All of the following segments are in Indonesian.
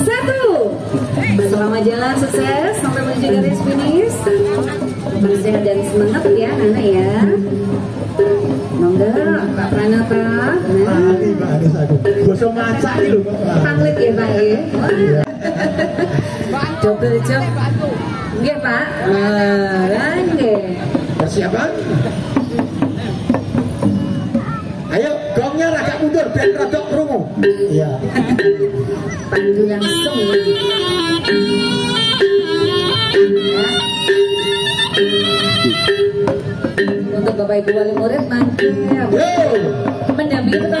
Selamat jalan sukses sampai menuju garis finish. Tetap sehat dan semangat ya Nana ya. Monggo Pak Pranata. Nah, Mbak Anis aku. Boso maca iki lho. Pak. pamit ya Pak ya. Double job. Nggih Pak. Nggih. Persiapan. Mundur biar rodok krungu. Iya. Pandu langsung lagi. Untuk Bapak Ibu wali murid Yo. mendampingi putra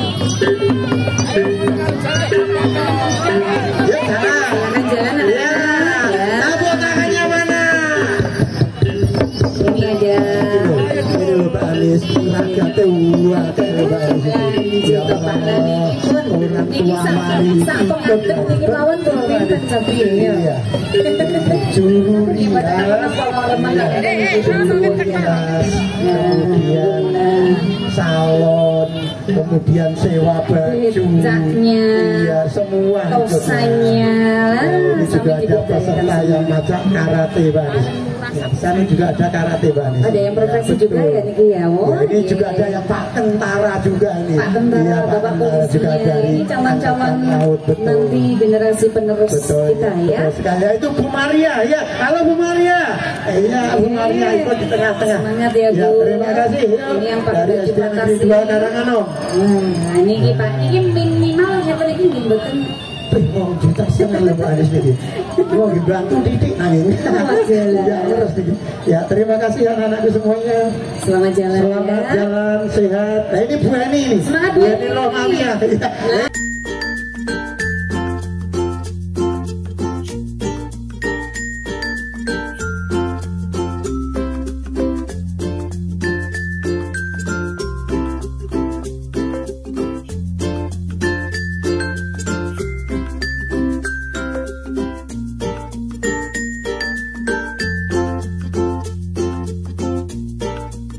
tua. Orang tua mari. pinten ya. Iya. Juru ya. kemudian salon, kemudian sewa baju, iya semua. Tosanya. Ini juga ada peserta yang ngajak karate Pak. Ya, sana juga ada karate Pak Anies. Ada yang profesi Ya, juga betul. ya niki ya. Oh, Ya, ini iya. juga ada yang Pak Tentara juga ini. Pak Tentara, Iya, Pak Bapak Tentara juga dari ini calon-calon betul. nanti generasi penerus Betul, kita ya. betul sekali. Ya, itu Bu Maria, ya. Halo Bu Maria. Eh, Iya, Bu Maria ikut di tengah-tengah. Semangat ya, Bu. terima kasih. Ya. Ini yang pakai dari SD Negeri makasih. 2 Karanganom. Nah, ini Pak, ini minimal iki nggih mboten Eh, mau juta setengah lho Pak Anies ini. Mau dibantu nanging. jalan. Ya, terus. Ya, terima kasih anak-anakku semuanya. selamat jalan Selamat ya. jalan sehat. Nah, ini Bu Eni ini. Semangat, Bu Bu Eni. Romalia. Ya.